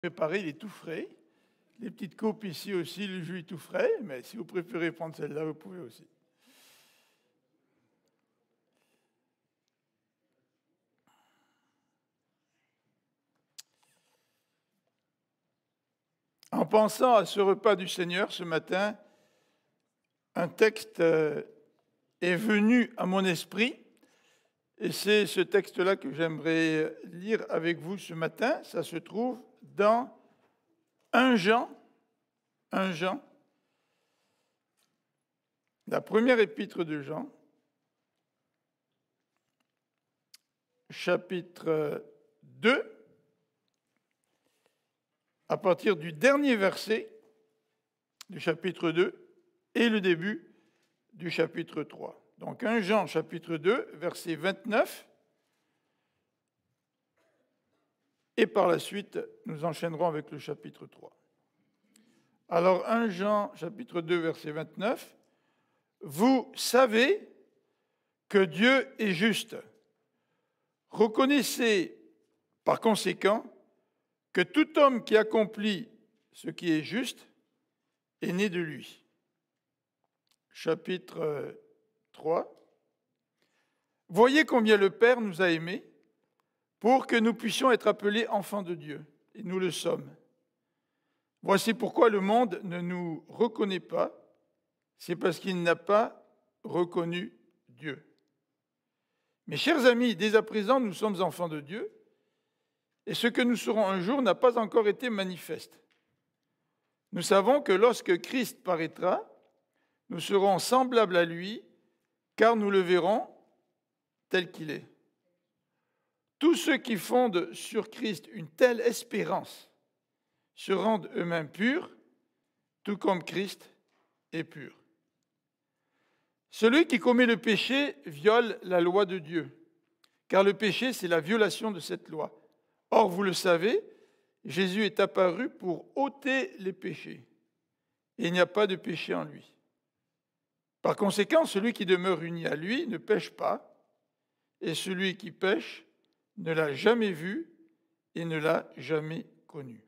préparé, il est tout frais. Les petites coupes ici aussi, le jus est tout frais, mais si vous préférez prendre celle-là, vous pouvez aussi. En pensant à ce repas du Seigneur ce matin, un texte euh, est venu à mon esprit et c'est ce texte-là que j'aimerais lire avec vous ce matin. Ça se trouve dans 1 Jean, 1 Jean, la première épître de Jean, chapitre 2, à partir du dernier verset du chapitre 2 et le début du chapitre 3. Donc 1 Jean chapitre 2, verset 29. Et par la suite, nous enchaînerons avec le chapitre 3. Alors 1 Jean chapitre 2, verset 29. Vous savez que Dieu est juste. Reconnaissez par conséquent que tout homme qui accomplit ce qui est juste est né de lui. Chapitre 3. Voyez combien le Père nous a aimés pour que nous puissions être appelés enfants de Dieu. Et nous le sommes. Voici pourquoi le monde ne nous reconnaît pas. C'est parce qu'il n'a pas reconnu Dieu. Mes chers amis, dès à présent, nous sommes enfants de Dieu. Et ce que nous serons un jour n'a pas encore été manifeste. Nous savons que lorsque Christ paraîtra, nous serons semblables à lui, car nous le verrons tel qu'il est. Tous ceux qui fondent sur Christ une telle espérance se rendent eux-mêmes purs, tout comme Christ est pur. Celui qui commet le péché viole la loi de Dieu, car le péché, c'est la violation de cette loi. Or, vous le savez, Jésus est apparu pour ôter les péchés, et il n'y a pas de péché en lui. Par conséquent, celui qui demeure uni à lui ne pêche pas, et celui qui pêche ne l'a jamais vu et ne l'a jamais connu.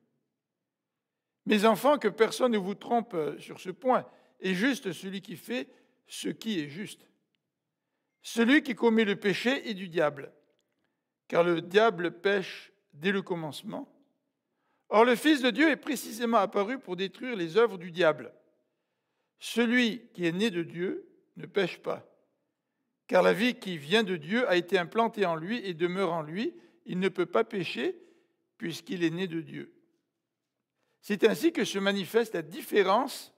Mes enfants, que personne ne vous trompe sur ce point, est juste celui qui fait ce qui est juste. Celui qui commet le péché est du diable, car le diable pêche dès le commencement. Or, le Fils de Dieu est précisément apparu pour détruire les œuvres du diable. Celui qui est né de Dieu ne pêche pas, car la vie qui vient de Dieu a été implantée en lui et demeure en lui. Il ne peut pas pécher puisqu'il est né de Dieu. C'est ainsi que se manifeste la différence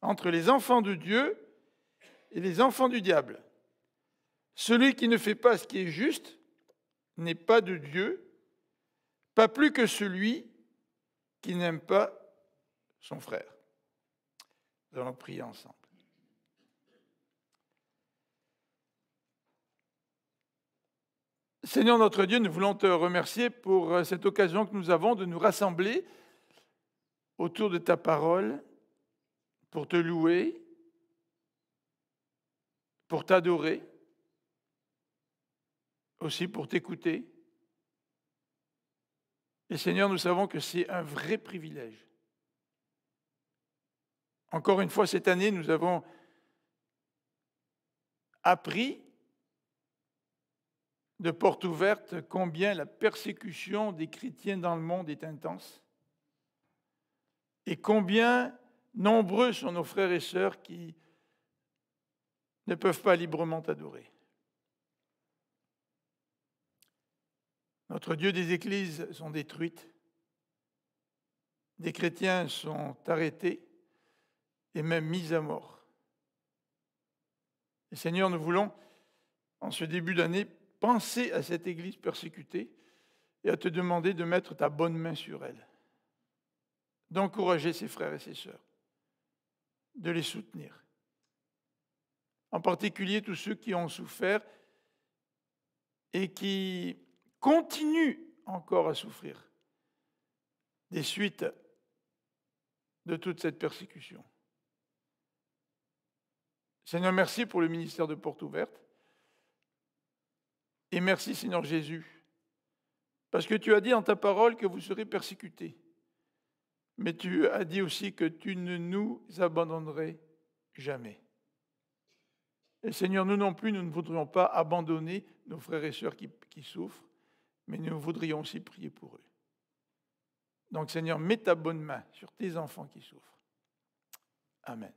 entre les enfants de Dieu et les enfants du diable. Celui qui ne fait pas ce qui est juste n'est pas de Dieu, pas plus que celui qui n'aime pas son frère. Nous allons prier ensemble. Seigneur notre Dieu, nous voulons te remercier pour euh, cette occasion que nous avons de nous rassembler autour de ta parole pour te louer, pour t'adorer, aussi pour t'écouter. Et Seigneur, nous savons que c'est un vrai privilège encore une fois, cette année, nous avons appris de porte ouverte combien la persécution des chrétiens dans le monde est intense et combien nombreux sont nos frères et sœurs qui ne peuvent pas librement adorer. Notre Dieu des églises sont détruites, des chrétiens sont arrêtés, et même mis à mort. Et Seigneur, nous voulons, en ce début d'année, penser à cette Église persécutée et à te demander de mettre ta bonne main sur elle, d'encourager ses frères et ses sœurs, de les soutenir. En particulier tous ceux qui ont souffert et qui continuent encore à souffrir des suites de toute cette persécution. Seigneur, merci pour le ministère de Porte Ouverte. Et merci, Seigneur Jésus, parce que tu as dit en ta parole que vous serez persécutés. mais tu as dit aussi que tu ne nous abandonnerais jamais. Et Seigneur, nous non plus, nous ne voudrions pas abandonner nos frères et sœurs qui, qui souffrent, mais nous voudrions aussi prier pour eux. Donc Seigneur, mets ta bonne main sur tes enfants qui souffrent. Amen.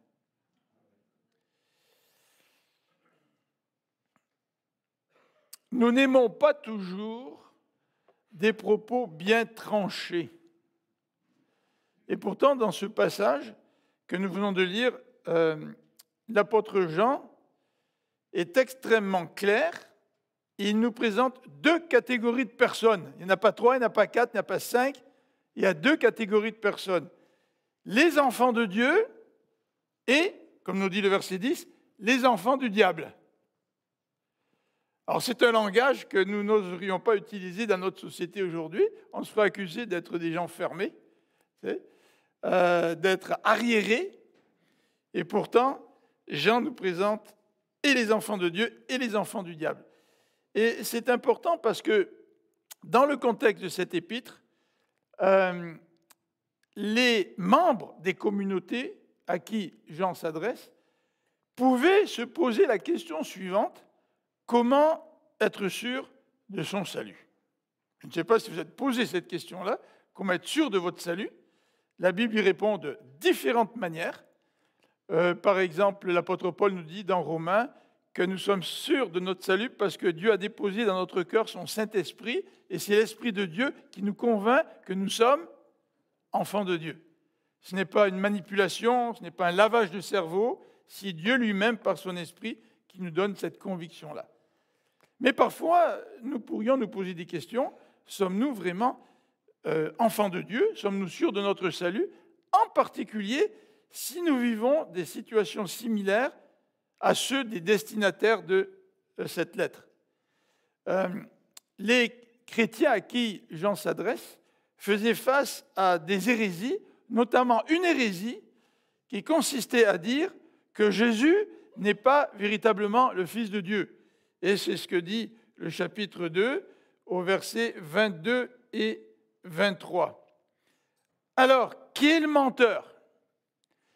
Nous n'aimons pas toujours des propos bien tranchés. Et pourtant, dans ce passage que nous venons de lire, euh, l'apôtre Jean est extrêmement clair. Il nous présente deux catégories de personnes. Il n'y en a pas trois, il n'y en a pas quatre, il n'y en a pas cinq. Il y a deux catégories de personnes. Les enfants de Dieu et, comme nous dit le verset 10, les enfants du diable. Alors c'est un langage que nous n'oserions pas utiliser dans notre société aujourd'hui. On se fait accuser d'être des gens fermés. Euh, d'être arriérés. Et pourtant, Jean nous présente et les enfants de Dieu et les enfants du diable. Et c'est important parce que dans le contexte de cette épître, euh, les membres des communautés à qui Jean s'adresse pouvaient se poser la question suivante, comment être sûr de son salut Je ne sais pas si vous êtes posé cette question-là, comment être sûr de votre salut la Bible y répond de différentes manières. Euh, par exemple, l'apôtre Paul nous dit dans Romains que nous sommes sûrs de notre salut parce que Dieu a déposé dans notre cœur son Saint-Esprit et c'est l'Esprit de Dieu qui nous convainc que nous sommes enfants de Dieu. Ce n'est pas une manipulation, ce n'est pas un lavage de cerveau, c'est Dieu lui-même par son Esprit qui nous donne cette conviction-là. Mais parfois, nous pourrions nous poser des questions. Sommes-nous vraiment euh, enfants de Dieu? Sommes-nous sûrs de notre salut? En particulier si nous vivons des situations similaires à ceux des destinataires de euh, cette lettre. Euh, les chrétiens à qui Jean s'adresse faisaient face à des hérésies, notamment une hérésie qui consistait à dire que Jésus n'est pas véritablement le Fils de Dieu. Et c'est ce que dit le chapitre 2 au verset 22 et 23. Alors, qui est le menteur?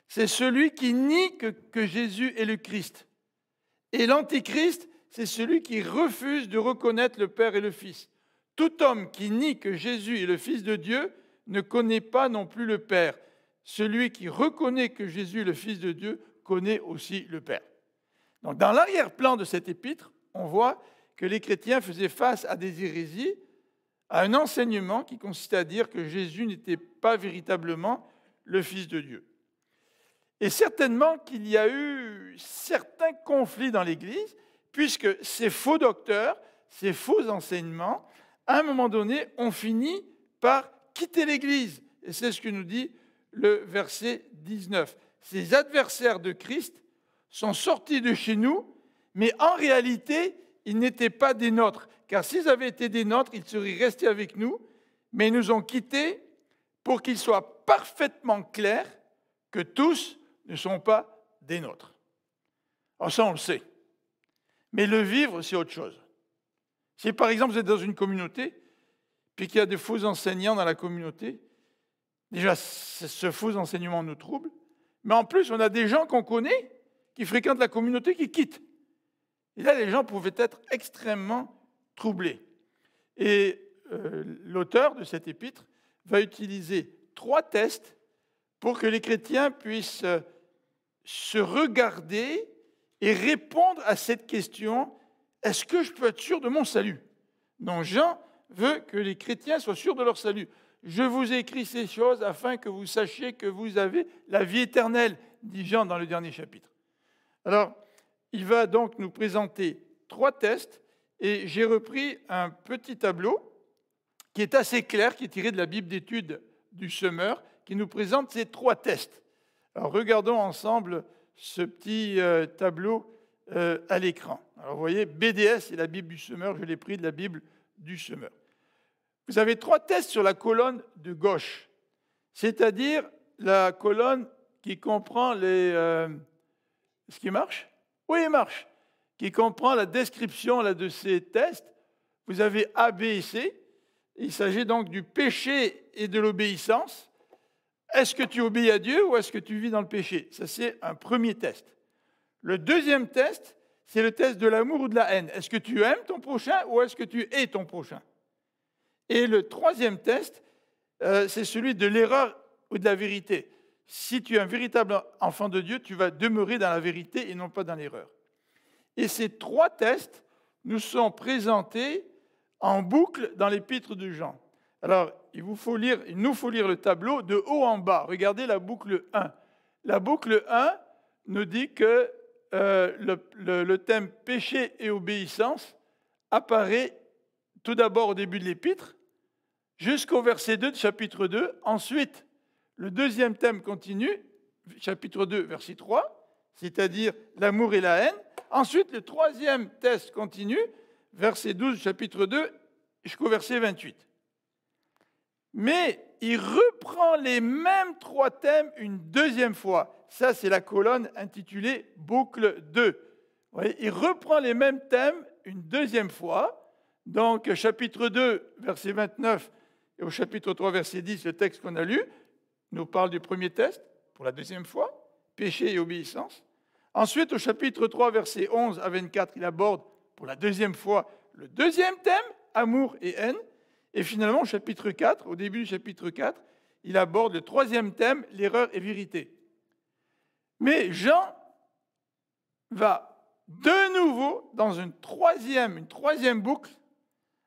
C'est celui qui nie que, Jésus est le Christ. Et l'antichrist, c'est celui qui refuse de reconnaître le Père et le Fils. Tout homme qui nie que Jésus est le Fils de Dieu ne connaît pas non plus le Père. Celui qui reconnaît que Jésus est le Fils de Dieu connaît aussi le Père. Donc dans l'arrière-plan de cet épître, on voit que les chrétiens faisaient face à des hérésies à un enseignement qui consistait à dire que Jésus n'était pas véritablement le Fils de Dieu. Et certainement qu'il y a eu certains conflits dans l'Église, puisque ces faux docteurs, ces faux enseignements, à un moment donné, ont fini par quitter l'Église. Et c'est ce que nous dit le verset 19. Ces adversaires de Christ sont sortis de chez nous, mais en réalité, ils n'étaient pas des nôtres. Car s'ils avaient été des nôtres, ils seraient restés avec nous, mais ils nous ont quittés pour qu'il soit parfaitement clair que tous ne sont pas des nôtres. Alors ça, on le sait. Mais le vivre, c'est autre chose. Si par exemple vous êtes dans une communauté, puis qu'il y a des faux enseignants dans la communauté, déjà ce faux enseignement nous trouble, mais en plus on a des gens qu'on connaît qui fréquentent la communauté qui quittent. Et là, les gens pouvaient être extrêmement troublé. Et euh, l'auteur de cette épître va utiliser trois tests pour que les chrétiens puissent euh, se regarder et répondre à cette question, est-ce que je peux être sûr de mon salut? Donc Jean veut que les chrétiens soient sûrs de leur salut. Je vous ai écrit ces choses afin que vous sachiez que vous avez la vie éternelle, dit Jean dans le dernier chapitre. Alors, il va donc nous présenter trois tests et j'ai repris un petit tableau qui est assez clair, qui est tiré de la Bible d'études du semeur, qui nous présente ces trois tests. Alors regardons ensemble ce petit euh, tableau euh, à l'écran. Alors vous voyez, BDS et la Bible du semeur, je l'ai pris de la Bible du semeur. Vous avez trois tests sur la colonne de gauche, c'est-à-dire la colonne qui comprend les... Euh, est-ce qui marche Oui, il marche qui comprend la description là, de ces tests. Vous avez A, B et C. Il s'agit donc du péché et de l'obéissance. est-ce que tu obéis à Dieu ou est-ce que tu vis dans le péché? Ça, c'est un premier test. Le deuxième test, c'est le test de l'amour ou de la haine. Est-ce que tu aimes ton prochain ou est-ce que tu es ton prochain? Et le troisième test, euh, c'est celui de l'erreur ou de la vérité. Si tu es un véritable enfant de Dieu, tu vas demeurer dans la vérité et non pas dans l'erreur. Et ces trois tests nous sont présentés en boucle dans l'épître de Jean. Alors, il, vous faut nous faut lire le tableau de haut en bas. Regardez la boucle 1. La boucle 1 nous dit que euh, le, thème péché et obéissance apparaît tout d'abord au début de l'épître, jusqu'au verset 2 de chapitre 2. Ensuite, le deuxième thème continue, chapitre 2, verset 3, c'est-à-dire l'amour et la haine. Ensuite, le troisième test continue, verset 12, chapitre 2, jusqu'au verset 28. Mais il reprend les mêmes trois thèmes une deuxième fois. Ça, c'est la colonne intitulée Boucle 2. il reprend les mêmes thèmes une deuxième fois. Donc, chapitre 2, verset 29, et au chapitre 3, verset 10, le texte qu'on a lu, nous parle du premier test, pour la deuxième fois, péché et obéissance. Ensuite, au chapitre 3, verset 11 à 24, il aborde pour la deuxième fois le deuxième thème, amour et haine. Et finalement, au chapitre 4, au début du chapitre 4, il aborde le troisième thème, l'erreur et vérité. Mais Jean va de nouveau, dans une troisième, une troisième boucle,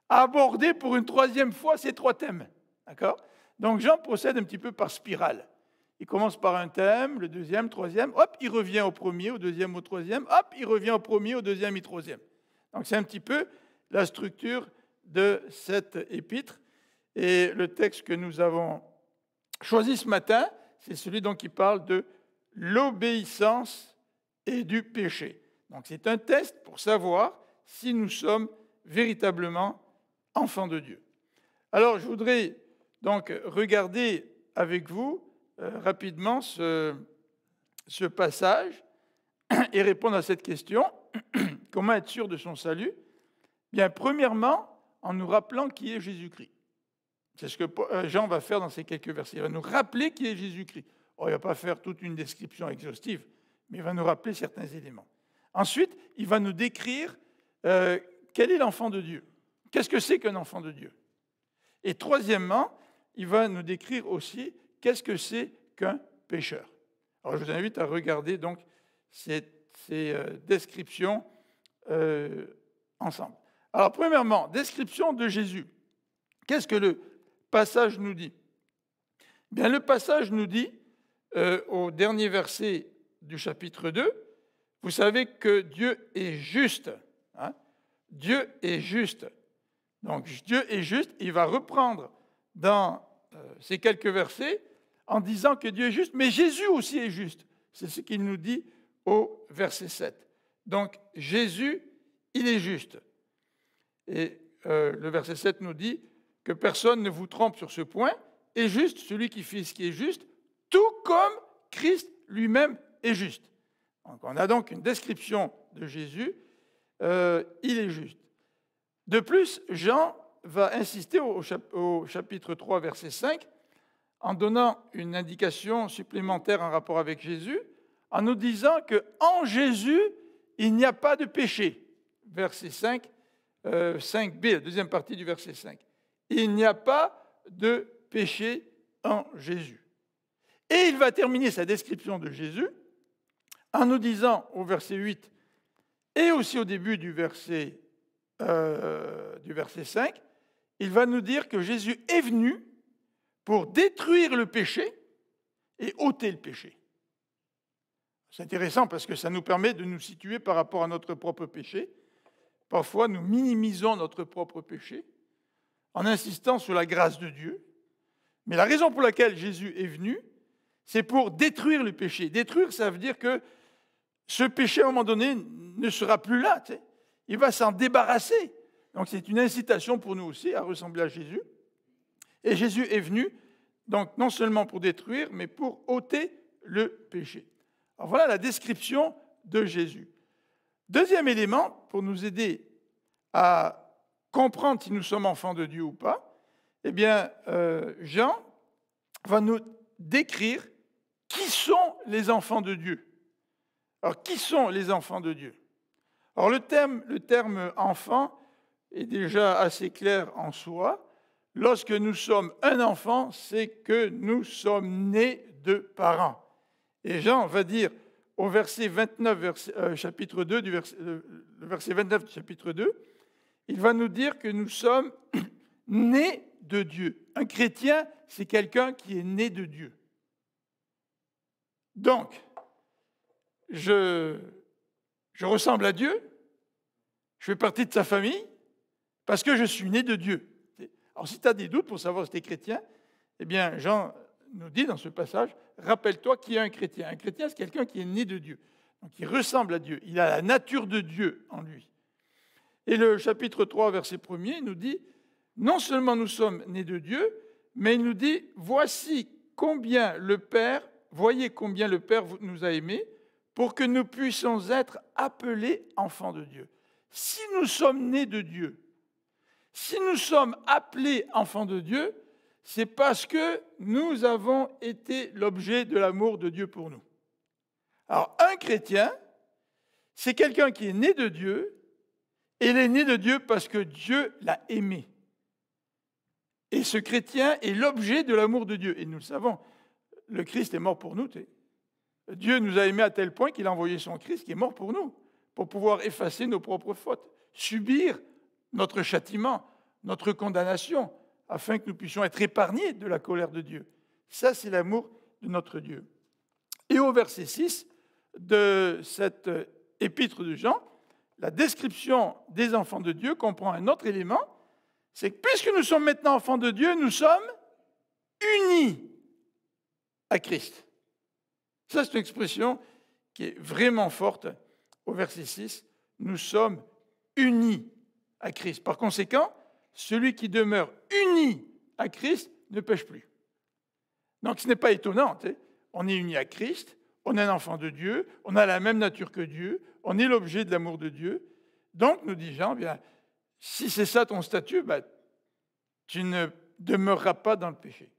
aborder pour une troisième fois ces trois thèmes. D'accord? Donc Jean procède un petit peu par spirale. Il commence par un thème, le deuxième, troisième, hop, il revient au premier, au deuxième, au troisième, hop, il revient au premier, au deuxième et troisième. Donc c'est un petit peu la structure de cette épître. Et le texte que nous avons choisi ce matin, c'est celui dont qui parle de l'obéissance et du péché. Donc c'est un test pour savoir si nous sommes véritablement enfants de Dieu. Alors je voudrais donc regarder avec vous euh, rapidement ce, ce passage et répondre à cette question. Comment être sûr de son salut? Bien, premièrement, en nous rappelant qui est Jésus-Christ. C'est ce que euh, Jean va faire dans ces quelques versets. Il va nous rappeler qui est Jésus-Christ. Oh, il ne va pas faire toute une description exhaustive, mais il va nous rappeler certains éléments. Ensuite, il va nous décrire euh, quel est l'enfant de Dieu? Qu'est-ce que c'est qu'un enfant de Dieu? Et troisièmement, il va nous décrire aussi qu'est-ce que c'est qu'un pécheur. Alors je vous invite à regarder donc ces, euh, descriptions ensemble. Alors, premièrement, description de Jésus. Qu'est-ce que le passage nous dit? Bien, le passage nous dit, euh, au dernier verset du chapitre 2, vous savez que Dieu est juste. Hein? Dieu est juste. Donc, Dieu est juste. Il va reprendre dans euh, ces quelques versets en disant que Dieu est juste, mais Jésus aussi est juste. C'est ce qu'il nous dit au verset 7. Donc, Jésus, il est juste. Et euh, le verset 7 nous dit que personne ne vous trompe sur ce point, est juste celui qui fait ce qui est juste, tout comme Christ lui-même est juste. on a donc une description de Jésus, euh, il est juste. De plus, Jean va insister au, chapitre 3, verset 5, en donnant une indication supplémentaire en rapport avec Jésus, en nous disant que en Jésus, il n'y a pas de péché. Verset 5, 5b, euh, la deuxième partie du verset 5. Il n'y a pas de péché en Jésus. Et il va terminer sa description de Jésus en nous disant au verset 8 et aussi au début du verset, euh, du verset 5, il va nous dire que Jésus est venu pour détruire le péché et ôter le péché. C'est intéressant parce que ça nous permet de nous situer par rapport à notre propre péché Parfois, nous minimisons notre propre péché en insistant sur la grâce de Dieu. Mais la raison pour laquelle Jésus est venu, c'est pour détruire le péché. Détruire, ça veut dire que ce péché, à un moment donné, ne sera plus là. Il va s'en débarrasser. Donc c'est une incitation pour nous aussi à ressembler à Jésus. Et Jésus est venu, donc non seulement pour détruire, mais pour ôter le péché. Alors voilà la description de Jésus. Deuxième élément, pour nous aider à comprendre si nous sommes enfants de Dieu ou pas, eh bien, euh, Jean va nous décrire qui sont les enfants de Dieu. Alors, qui sont les enfants de Dieu? Alors, le terme, le terme enfant est déjà assez clair en soi. Lorsque nous sommes un enfant, c'est que nous sommes nés de parents. Et Jean va dire au verset 29, euh, chapitre 2, du verset, le verset 29 du chapitre 2, il va nous dire que nous sommes nés de Dieu. Un chrétien, c'est quelqu'un qui est né de Dieu. Donc, je, je ressemble à Dieu, je fais partie de sa famille, parce que je suis né de Dieu. Alors, si tu as des doutes pour savoir si tu es chrétien, eh bien, Jean nous dit dans ce passage, rappelle-toi qui est un chrétien. Un chrétien, c'est quelqu'un qui est né de Dieu, donc il ressemble à Dieu, il a la nature de Dieu en lui. Et le chapitre 3, verset 1er, nous dit, non seulement nous sommes nés de Dieu, mais il nous dit, voici combien le Père, voyez combien le Père nous a aimés, pour que nous puissions être appelés enfants de Dieu. Si nous sommes nés de Dieu, si nous sommes appelés enfants de Dieu, c'est parce que nous avons été l'objet de l'amour de Dieu pour nous. Alors, un chrétien, c'est quelqu'un qui est né de Dieu, et il est né de Dieu parce que Dieu l'a aimé. Et ce chrétien est l'objet de l'amour de Dieu. Et nous le savons, le Christ est mort pour nous. Dieu nous a aimés à tel point qu'il a envoyé son Christ qui est mort pour nous, pour pouvoir effacer nos propres fautes, subir notre châtiment, notre condamnation, afin que nous puissions être épargnés de la colère de Dieu. Ça, c'est l'amour de notre Dieu. Et au verset 6 de cette épître de Jean, la description des enfants de Dieu comprend un autre élément, c'est que puisque nous sommes maintenant enfants de Dieu, nous sommes unis à Christ. Ça, c'est une expression qui est vraiment forte au verset 6. Nous sommes unis à Christ. Par conséquent, celui qui demeure uni à Christ ne pêche plus. Donc ce n'est pas étonnant. On est uni à Christ, on est un enfant de Dieu, on a la même nature que Dieu, on est l'objet de l'amour de Dieu. Donc, nous dit Jean, bien, si c'est ça ton statut, ben, tu ne demeureras pas dans le péché.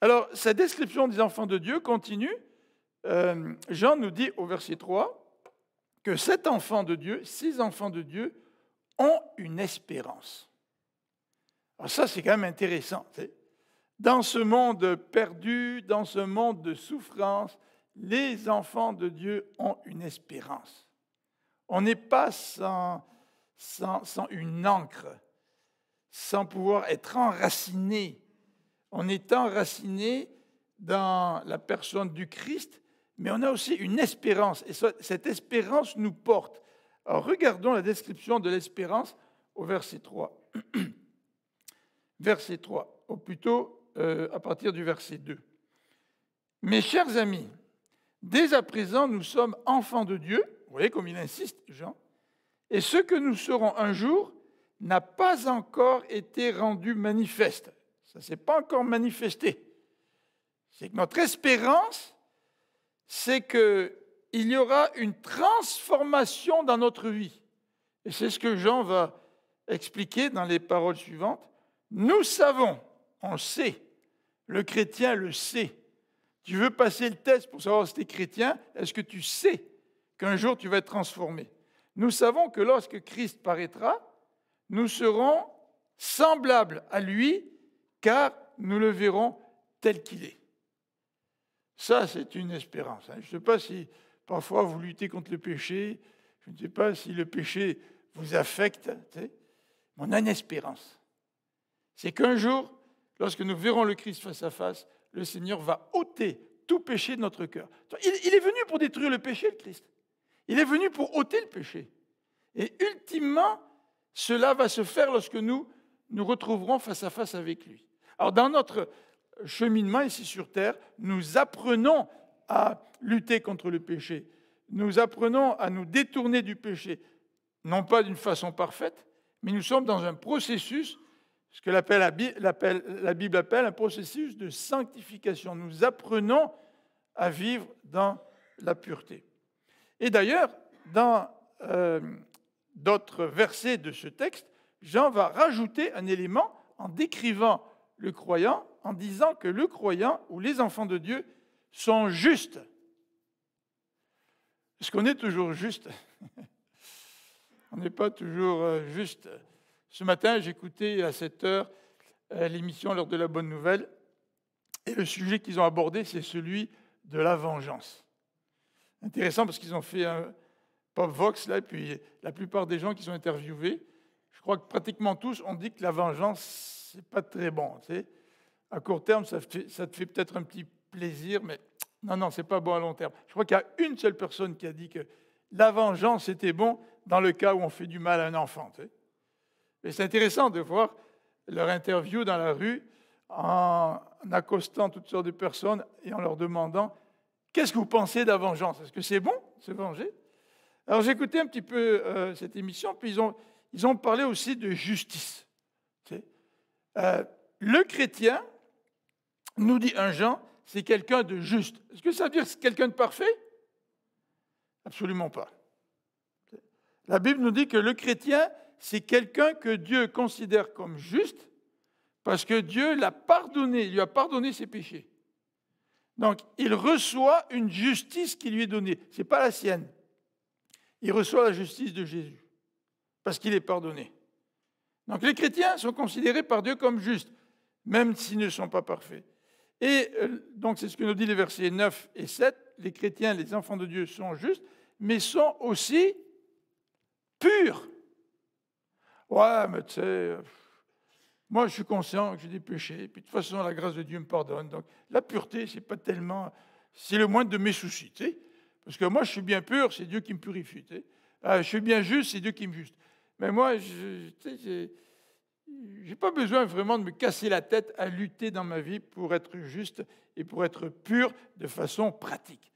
Alors, sa description des enfants de Dieu continue. Euh, Jean nous dit au verset 3 que sept enfants de Dieu, six enfants de Dieu, ont une espérance. Alors ça, c'est quand même intéressant. Dans ce monde perdu, dans ce monde de souffrance, les enfants de Dieu ont une espérance. On n'est pas sans, sans, une encre sans pouvoir être enraciné. On est enraciné dans la personne du Christ, mais on a aussi une espérance, et cette espérance nous porte. Alors regardons la description de l'espérance au verset 3. verset 3, ou plutôt euh, à partir du verset 2. Mes chers amis, dès à présent nous sommes enfants de Dieu, vous voyez comme il insiste Jean, et ce que nous serons un jour, n'a pas encore été rendu manifeste. Ça ne s'est pas encore manifesté. C'est que notre espérance, c'est qu'il y aura une transformation dans notre vie. Et c'est ce que Jean va expliquer dans les paroles suivantes. Nous savons, on sait, le chrétien le sait. Tu veux passer le test pour savoir si tu es chrétien, est-ce que tu sais qu'un jour tu vas être transformé? Nous savons que lorsque Christ paraîtra, nous serons semblables à lui, car nous le verrons tel qu'il est. Ça, c'est une espérance. Hein. Je ne sais pas si parfois vous luttez contre le péché, je ne sais pas si le péché vous affecte, mais on a une espérance. C'est qu'un jour, lorsque nous verrons le Christ face à face, le Seigneur va ôter tout péché de notre cœur. Il, est venu pour détruire le péché, le Christ. Il est venu pour ôter le péché. Et ultimement, cela va se faire lorsque nous nous retrouverons face à face avec lui. Alors dans notre cheminement ici sur Terre, nous apprenons à lutter contre le péché. Nous apprenons à nous détourner du péché, non pas d'une façon parfaite, mais nous sommes dans un processus, ce que la Bible appelle un processus de sanctification. Nous apprenons à vivre dans la pureté. Et d'ailleurs, dans euh, d'autres versets de ce texte, Jean va rajouter un élément en décrivant le croyant en disant que le croyant ou les enfants de Dieu sont justes. Est-ce qu'on est toujours juste? On n'est pas toujours euh, juste. Ce matin, j'écoutais à 7 heures euh, l'émission L'heure de la bonne nouvelle, et le sujet qu'ils ont abordé, c'est celui de la vengeance. Intéressant parce qu'ils ont fait un pop vox là, et puis la plupart des gens qui sont interviewés, je crois que pratiquement tous ont dit que la vengeance, c'est pas très bon. À court terme, ça, ça te fait peut-être un petit plaisir, mais non, non, c'est pas bon à long terme. Je crois qu'il y a une seule personne qui a dit que la vengeance était bon dans le cas où on fait du mal à un enfant. Tu c'est intéressant de voir leur interview dans la rue en accostant toutes sortes de personnes et en leur demandant Qu'est-ce que vous pensez de la vengeance? Est-ce que c'est bon, se venger? Alors j'ai écouté un petit peu euh, cette émission, puis ils ont, ils ont parlé aussi de justice. Euh, le chrétien, nous dit un Jean, c'est quelqu'un de juste. Est-ce que ça veut dire que c'est quelqu'un de parfait? Absolument pas. La Bible nous dit que le chrétien, c'est quelqu'un que Dieu considère comme juste parce que Dieu l'a pardonné, il lui a pardonné ses péchés. Donc, il reçoit une justice qui lui est donnée. Ce n'est pas la sienne. Il reçoit la justice de Jésus parce qu'il est pardonné. Donc, les chrétiens sont considérés par Dieu comme justes, même s'ils ne sont pas parfaits. Et euh, donc, c'est ce que nous dit les versets 9 et 7. Les chrétiens, les enfants de Dieu sont justes, mais sont aussi purs. Ouais, mais tu sais, moi je suis conscient que j'ai des péchés, puis de toute façon la grâce de Dieu me pardonne. Donc la pureté, c'est pas tellement, c'est le moindre de mes soucis. Parce que moi je suis bien pur, c'est Dieu qui me purifie. Ah, je suis bien juste, c'est Dieu qui me juste. Mais moi, je, sais, n'ai pas besoin vraiment de me casser la tête à lutter dans ma vie pour être juste et pour être pur de façon pratique.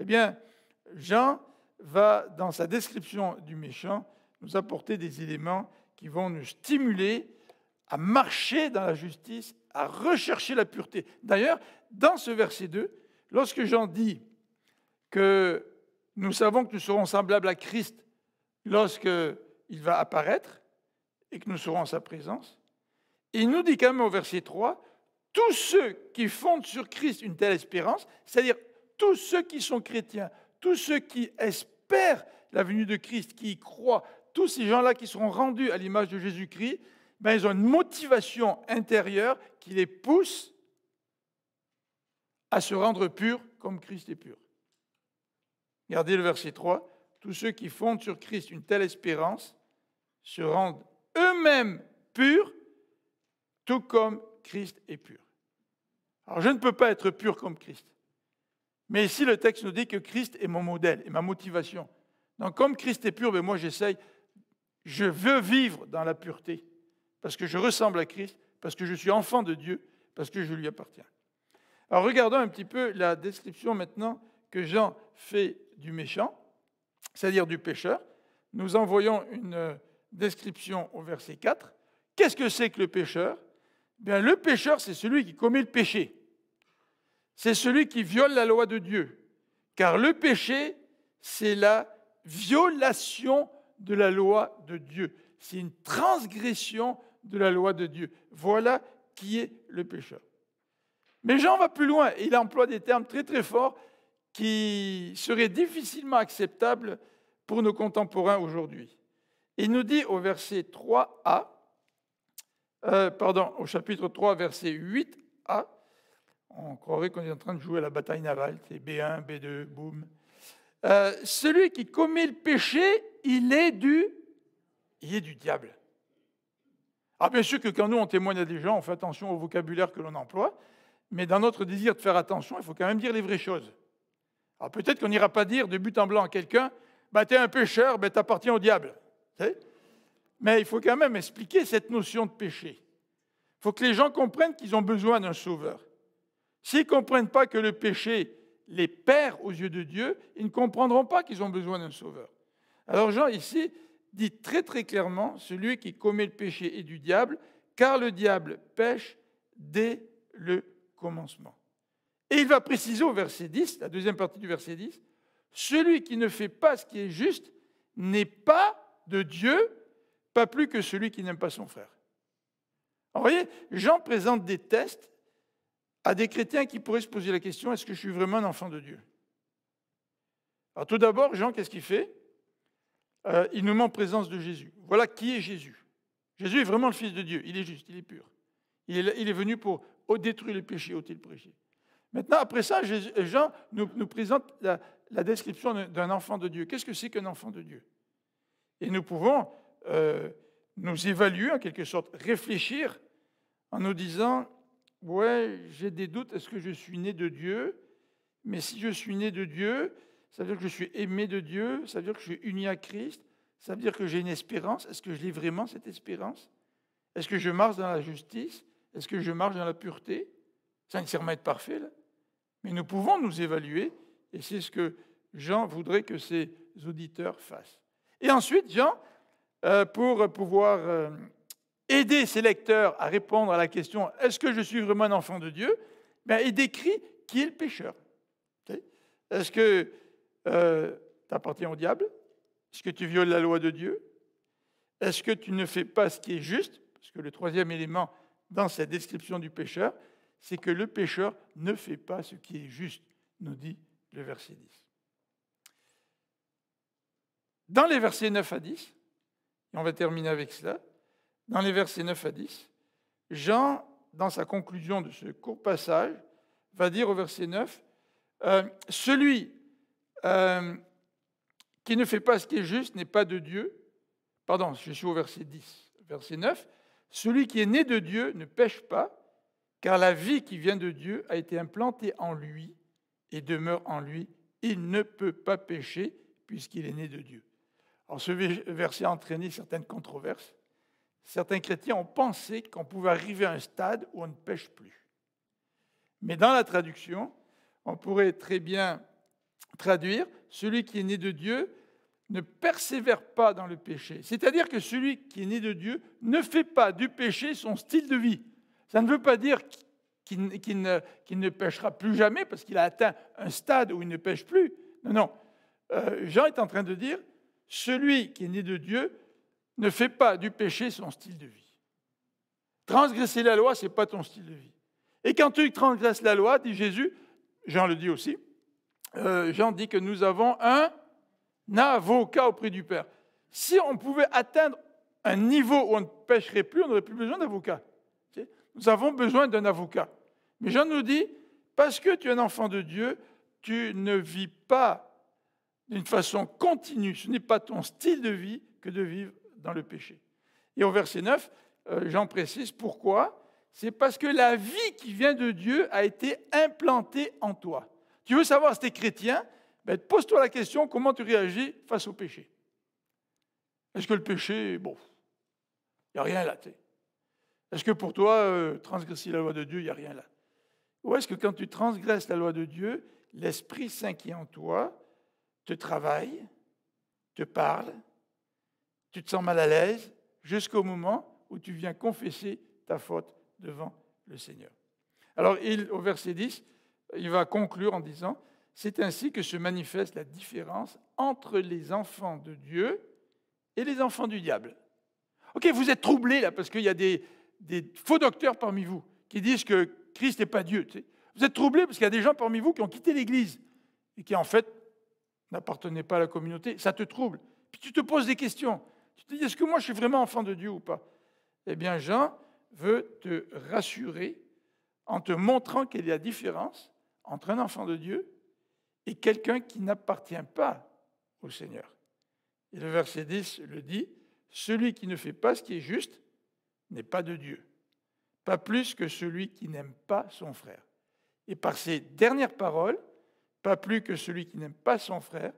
Eh bien, Jean va, dans sa description du méchant, nous apporter des éléments qui vont nous stimuler à marcher dans la justice, à rechercher la pureté. D'ailleurs, dans ce verset 2, lorsque Jean dit que nous savons que nous serons semblables à Christ lorsqu'il va apparaître, et que nous serons en sa présence. il nous dit quand même au verset 3, tous ceux qui fondent sur Christ une telle espérance, c'est-à-dire tous ceux qui sont chrétiens, tous ceux qui espèrent la venue de Christ, qui y croient, tous ces gens-là qui seront rendus à l'image de Jésus-Christ, ben, ils ont une motivation intérieure qui les pousse à se rendre purs comme Christ est pur. Regardez le verset 3. Tous ceux qui fondent sur Christ une telle espérance se rendent eux-mêmes purs, tout comme Christ est pur. Alors je ne peux pas être pur comme Christ. Mais ici, le texte nous dit que Christ est mon modèle et ma motivation. Donc comme Christ est pur, ben moi j'essaye, je veux vivre dans la pureté, parce que je ressemble à Christ, parce que je suis enfant de Dieu, parce que je lui appartiens. Alors regardons un petit peu la description maintenant que Jean fait du méchant, c'est-à-dire du pécheur. Nous envoyons une description au verset 4. Qu'est-ce que c'est que le pécheur? Bien, Le pécheur, c'est celui qui commet le péché. C'est celui qui viole la loi de Dieu. Car le péché, c'est la violation de la loi de Dieu. C'est une transgression de la loi de Dieu. Voilà qui est le pécheur. Mais Jean va plus loin. Il emploie des termes très très forts qui seraient difficilement acceptables pour nos contemporains aujourd'hui. Il nous dit au verset 3a, euh, pardon, au chapitre 3, verset 8a, on croirait qu'on est en train de jouer à la bataille navale, c'est B1, B2, boum. Euh, celui qui commet le péché, il est du, il est du diable. Ah, bien sûr que quand nous on témoigne à des gens, on fait attention au vocabulaire que l'on emploie, mais dans notre désir de faire attention, il faut quand même dire les vraies choses. Alors peut-être qu'on n'ira pas dire de but en blanc à quelqu'un, bah, tu es un pécheur, bah, tu appartiens au diable. Mais il faut quand même expliquer cette notion de péché. Il faut que les gens comprennent qu'ils ont besoin d'un sauveur. S'ils ne comprennent pas que le péché les perd aux yeux de Dieu, ils ne comprendront pas qu'ils ont besoin d'un sauveur. Alors Jean ici dit très très clairement, celui qui commet le péché est du diable, car le diable pêche dès le commencement. Et il va préciser au verset 10, la deuxième partie du verset 10, celui qui ne fait pas ce qui est juste n'est pas de Dieu, pas plus que celui qui n'aime pas son frère. vous voyez, Jean présente des tests à des chrétiens qui pourraient se poser la question, est-ce que je suis vraiment un enfant de Dieu? Alors tout d'abord, Jean, qu'est-ce qu'il fait? Euh, Il nous met en présence de Jésus. Voilà qui est Jésus. Jésus est vraiment le Fils de Dieu, il est juste, il est pur. Il est, venu pour détruire les péchés, ôter le péché. Maintenant, après ça, Jean nous, présente la, description d'un enfant de Dieu. Qu'est-ce que c'est qu'un enfant de Dieu? Et nous pouvons euh, nous évaluer, en quelque sorte, réfléchir en nous disant, ouais, j'ai des doutes, est-ce que je suis né de Dieu? Mais si je suis né de Dieu, ça veut dire que je suis aimé de Dieu, ça veut dire que je suis uni à Christ, ça veut dire que j'ai une espérance. Est-ce que je l'ai vraiment, cette espérance? Est-ce que je marche dans la justice? Est-ce que je marche dans la pureté? Ça ne sert à être parfait, là. Mais nous pouvons nous évaluer, et c'est ce que Jean voudrait que ses auditeurs fassent. Et ensuite, Jean, euh, pour pouvoir euh, aider ses lecteurs à répondre à la question est-ce que je suis vraiment un enfant de Dieu? Ben, Il décrit qui est le pécheur. Est-ce que euh, tu appartiens au diable? Est-ce que tu violes la loi de Dieu? Est-ce que tu ne fais pas ce qui est juste? Parce que le troisième élément dans cette description du pécheur, c'est que le pécheur ne fait pas ce qui est juste, nous dit le verset 10. Dans les versets 9 à 10, et on va terminer avec cela, dans les versets 9 à 10, Jean, dans sa conclusion de ce court passage, va dire au verset 9, euh, Celui euh, qui ne fait pas ce qui est juste n'est pas de Dieu. Pardon, je suis au verset 10. Verset 9, Celui qui est né de Dieu ne pêche pas, car la vie qui vient de Dieu a été implantée en lui et demeure en lui. Il ne peut pas pécher puisqu'il est né de Dieu. Alors ce verset a entraîné certaines controverses. Certains chrétiens ont pensé qu'on pouvait arriver à un stade où on ne pêche plus. Mais dans la traduction, on pourrait très bien traduire celui qui est né de Dieu ne persévère pas dans le péché. C'est-à-dire que celui qui est né de Dieu ne fait pas du péché son style de vie. Ça ne veut pas dire qu'il ne, pêchera plus jamais parce qu'il a atteint un stade où il ne pêche plus. Non, non. Euh, Jean est en train de dire, celui qui est né de Dieu ne fait pas du péché son style de vie. Transgresser la loi, ce n'est pas ton style de vie. Et quand tu transgresses la loi, dit Jésus, Jean le dit aussi, euh, Jean dit que nous avons un avocat auprès du Père. Si on pouvait atteindre un niveau où on ne pêcherait plus, on n'aurait plus besoin d'avocat. Nous avons besoin d'un avocat. Mais Jean nous dit, parce que tu es un enfant de Dieu, tu ne vis pas d'une façon continue. Ce n'est pas ton style de vie que de vivre dans le péché. Et au verset 9, euh, Jean précise pourquoi. C'est parce que la vie qui vient de Dieu a été implantée en toi. Tu veux savoir si tu es chrétien? Ben, Pose-toi la question comment tu réagis face au péché? Est-ce que le péché, bon, il n'y a rien là. Est-ce que pour toi, euh, transgresser la loi de Dieu, il n'y a rien là? Ou est-ce que quand tu transgresses la loi de Dieu, l'Esprit Saint qui est en toi te travaille, te parle, tu te sens mal à l'aise, jusqu'au moment où tu viens confesser ta faute devant le Seigneur. Alors, au verset 10, il va conclure en disant, c'est ainsi que se manifeste la différence entre les enfants de Dieu et les enfants du diable. Ok, vous êtes troublés là parce qu'il y a des faux docteurs parmi vous qui disent que Christ n'est pas Dieu. Vous êtes troublés parce qu'il y a des gens parmi vous qui ont quitté l'Église et qui en fait n'appartenaient pas à la communauté. Ça te trouble. Puis tu te poses des questions. Tu te dis, est-ce que moi je suis vraiment enfant de Dieu ou pas? Eh bien, Jean veut te rassurer en te montrant qu'il y a différence entre un enfant de Dieu et quelqu'un qui n'appartient pas au Seigneur. Et le verset 10 le dit, celui qui ne fait pas ce qui est juste n'est pas de Dieu, pas plus que celui qui n'aime pas son frère. Et par ces dernières paroles, pas plus que celui qui n'aime pas son frère,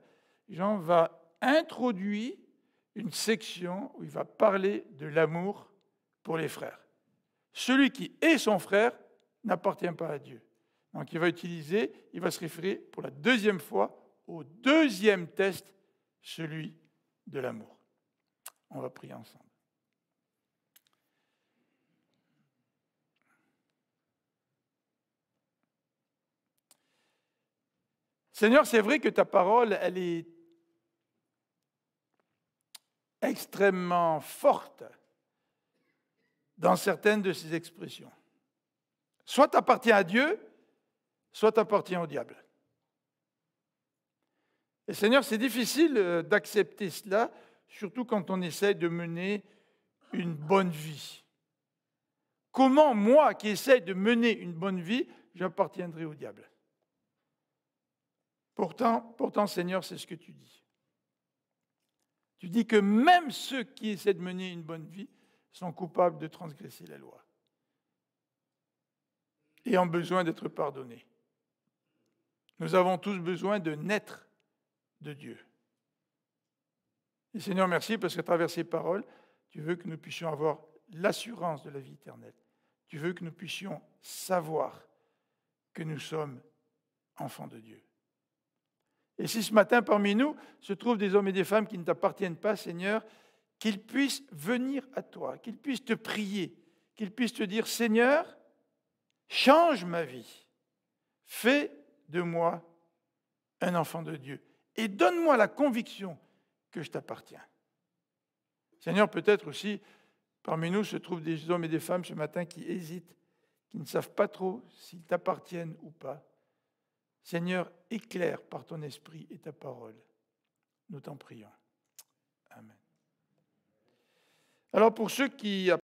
Jean va introduire une section où il va parler de l'amour pour les frères. Celui qui est son frère n'appartient pas à Dieu. Donc il va utiliser, il va se référer pour la deuxième fois au deuxième test, celui de l'amour. On va prier ensemble. Seigneur, c'est vrai que ta parole, elle est extrêmement forte dans certaines de ses expressions. Soit tu appartiens à Dieu, soit tu appartiens au diable. Et Seigneur, c'est difficile euh, d'accepter cela, surtout quand on essaie de mener une bonne vie. Comment moi qui essaie de mener une bonne vie, j'appartiendrai au diable? Pourtant, Seigneur, c'est ce que tu dis. Tu dis que même ceux qui essaient de mener une bonne vie sont coupables de transgresser la loi et ont besoin d'être pardonnés. Nous avons tous besoin de naître de Dieu. Et Seigneur, merci parce qu'à travers ces paroles, tu veux que nous puissions avoir l'assurance de la vie éternelle. Tu veux que nous puissions savoir que nous sommes enfants de Dieu. Et si ce matin parmi nous se trouvent des hommes et des femmes qui ne t'appartiennent pas, Seigneur, qu'ils puissent venir à toi, qu'ils puissent te prier, qu'ils puissent te dire, Seigneur, change ma vie, fais de moi un enfant de Dieu et donne-moi la conviction que je t'appartiens. Seigneur, peut-être aussi parmi nous se trouvent des hommes et des femmes ce matin qui hésitent, qui ne savent pas trop s'ils t'appartiennent ou pas. Seigneur, éclaire par ton esprit et ta parole. Nous t'en prions. Amen. Alors pour ceux qui